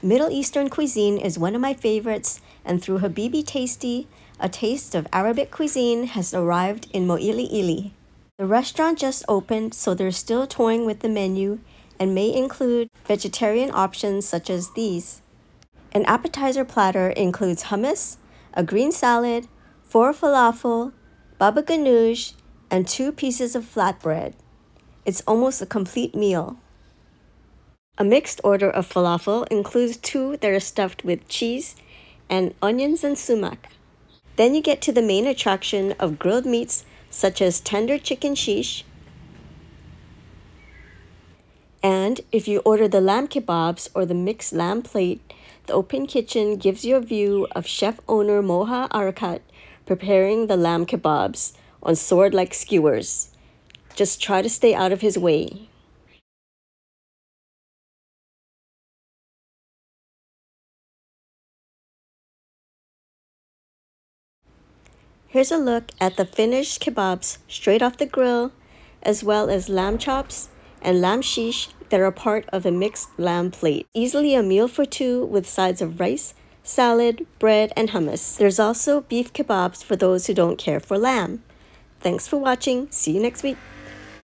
Middle Eastern cuisine is one of my favorites, and through Habibi Tasty, a taste of Arabic cuisine has arrived in Mo'ili'ili. The restaurant just opened, so they're still toying with the menu and may include vegetarian options such as these. An appetizer platter includes hummus, a green salad, four falafel, baba ganoush, and two pieces of flatbread. It's almost a complete meal. A mixed order of falafel includes two that are stuffed with cheese and onions and sumac. Then you get to the main attraction of grilled meats such as tender chicken shish. And if you order the lamb kebabs or the mixed lamb plate, the open kitchen gives you a view of chef owner Moha Arekat preparing the lamb kebabs on sword like skewers. Just try to stay out of his way. Here's a look at the finished kebabs straight off the grill, as well as lamb chops and lamb shish that are part of the mixed lamb plate. Easily a meal for two with sides of rice, salad, bread, and hummus. There's also beef kebabs for those who don't care for lamb. Thanks for watching. See you next week.